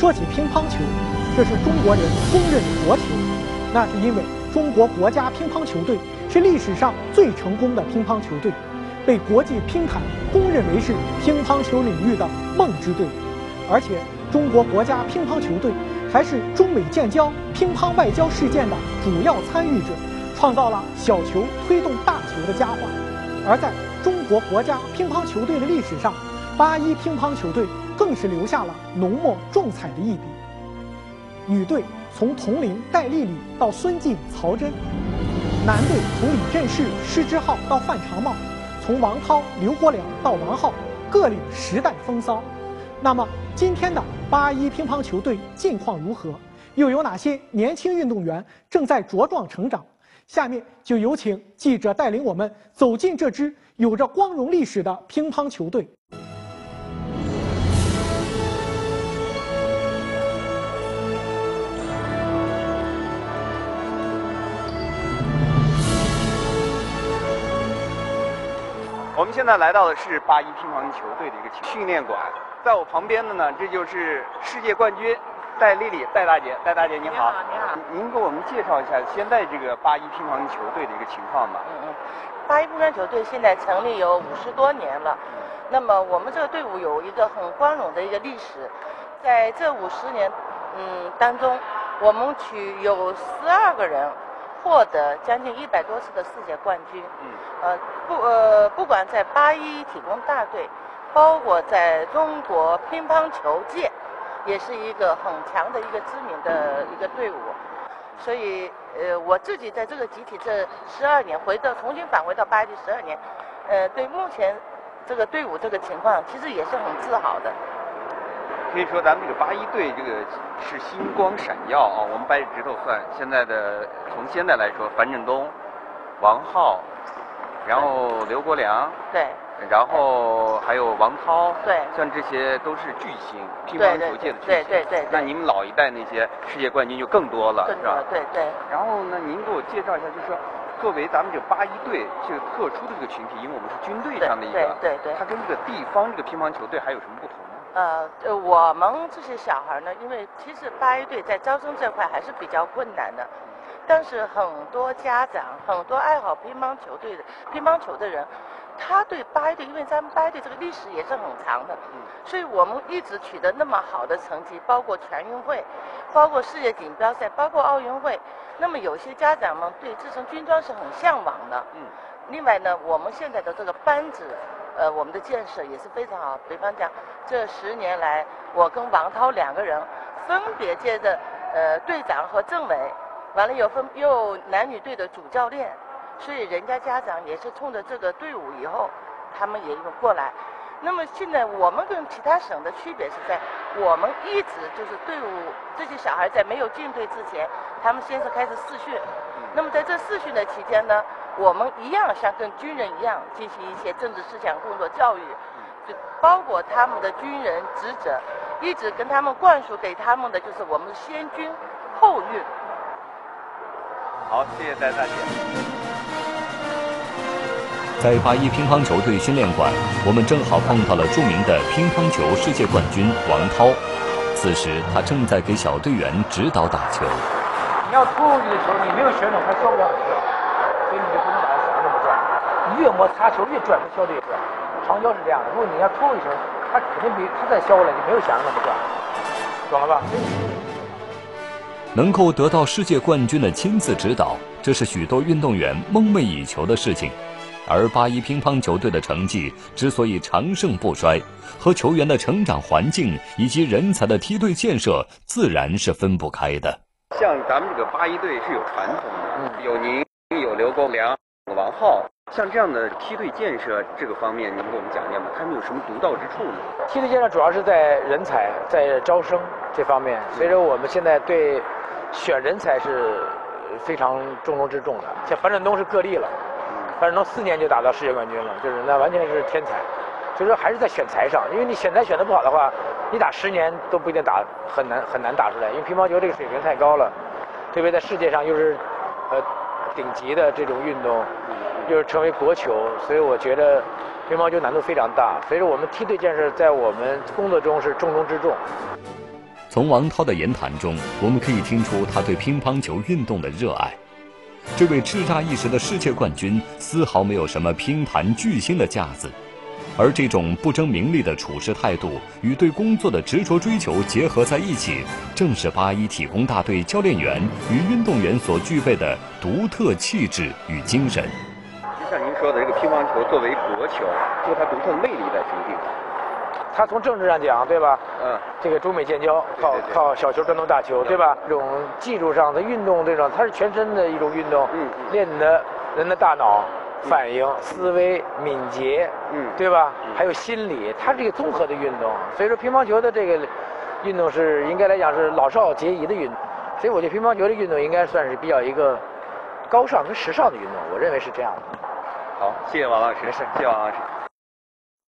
说起乒乓球，这是中国人公认的国球，那是因为中国国家乒乓球队是历史上最成功的乒乓球队，被国际乒坛公认为是乒乓球领域的梦之队，而且中国国家乒乓球队还是中美建交乒乓外交事件的主要参与者，创造了小球推动大球的佳话，而在中国国家乒乓球队的历史上，八一乒乓球队更是留下了浓墨重彩的一笔。女队从佟麟、戴丽丽到孙静、曹真，男队从李振世、施之浩到范长茂，从王涛、刘国梁到王浩，各领时代风骚。那么今天的八一乒乓球队近况如何？又有哪些年轻运动员正在茁壮成长？下面就有请记者带领我们走进这支有着光荣历史的乒乓球队。我们现在来到的是八一乒乓球队的一个训练馆，在我旁边的呢，这就是世界冠军戴丽丽，戴大姐，戴大姐你好，你好，您给我们介绍一下现在这个八一乒乓球队的一个情况吧。嗯嗯，八一乒乓球队现在成立有五十多年了，那么我们这个队伍有一个很光荣的一个历史，在这五十年嗯当中，我们取有十二个人。获得将近一百多次的世界冠军，嗯，呃不呃不管在八一体工大队，包括在中国乒乓球界，也是一个很强的一个知名的一个队伍，所以呃我自己在这个集体这十二年回到重新返回到八一十二年，呃对目前这个队伍这个情况其实也是很自豪的。可以说咱们这个八一队这个是星光闪耀啊！我们掰着指头算，现在的从现在来说，樊振东、王浩，然后刘国梁，对，然后还有王涛，对，像这些都是巨星，乒乓球界的巨星。对对对。那你们老一代那些世界冠军就更多了，是吧？对对。然后呢，您给我介绍一下，就是说，作为咱们这个八一队这个特殊的这个群体，因为我们是军队上的一个，对对对。它跟这个地方这个乒乓球队还有什么不同？呃呃，我们这些小孩呢，因为其实八一队在招生这块还是比较困难的，但是很多家长、很多爱好乒乓球队的乒乓球的人，他对八一队，因为咱们八一队这个历史也是很长的，所以我们一直取得那么好的成绩，包括全运会，包括世界锦标赛，包括奥运会。那么有些家长们对这身军装是很向往的。嗯。另外呢，我们现在的这个班子。呃，我们的建设也是非常好。比方讲，这十年来，我跟王涛两个人分别接着呃队长和政委，完了又分又男女队的主教练，所以人家家长也是冲着这个队伍以后，他们也有过来。那么现在我们跟其他省的区别是在，我们一直就是队伍这些小孩在没有进队之前，他们先是开始试训。那么在这试训的期间呢？我们一样像跟军人一样进行一些政治思想工作教育，就包括他们的军人职责，一直跟他们灌输给他们的就是我们先军后运。好，谢谢戴大姐。在八一乒乓球队训练馆，我们正好碰到了著名的乒乓球世界冠军王涛。此时他正在给小队员指导打球。你要突入去的球，你没有旋转，他受不了去。所以你就不能把它想那么转，你越摩擦球越转，它消的越转。长焦是这样的，如果你要突一声，它肯定比它再削过来就没有想那么转，懂了吧？能够得到世界冠军的亲自指导，这是许多运动员梦寐以求的事情。而八一乒乓球队的成绩之所以长盛不衰，和球员的成长环境以及人才的梯队建设自然是分不开的。像咱们这个八一队是有传统的，有您。有刘国梁、王浩，像这样的梯队建设这个方面，您给我们讲讲吧。他们有什么独到之处呢？梯队建设主要是在人才、在招生这方面。所以说，我们现在对选人才是非常重中之重的。像樊振东是个例了，樊振东四年就打到世界冠军了，就是那完全是天才。所以说，还是在选材上，因为你选材选的不好的话，你打十年都不一定打很难很难打出来。因为乒乓球这个水平太高了，特别在世界上又是呃。顶级的这种运动，就是成为国球，所以我觉得乒乓球难度非常大。所以说，我们梯队建设在我们工作中是重中之重。从王涛的言谈中，我们可以听出他对乒乓球运动的热爱。这位叱咤一时的世界冠军，丝毫没有什么乒坛巨星的架子。而这种不争名利的处事态度与对工作的执着追求结合在一起，正是八一体工大队教练员与运动员所具备的独特气质与精神。就像您说的，这个乒乓球作为国球，就它独特的魅力在什么地方？他从政治上讲，对吧？嗯，这个中美建交，靠对对靠小球转动大球，对吧？这种技术上的运动，这种它是全身的一种运动，嗯嗯练的人的大脑反应、思维、敏捷，嗯对吧嗯？还有心理，它是一个综合的运动。所以说，乒乓球的这个运动是应该来讲是老少皆宜的运动。所以我觉得乒乓球的运动应该算是比较一个高尚跟时尚的运动，我认为是这样的。好，谢谢王老师，没事谢谢王老师。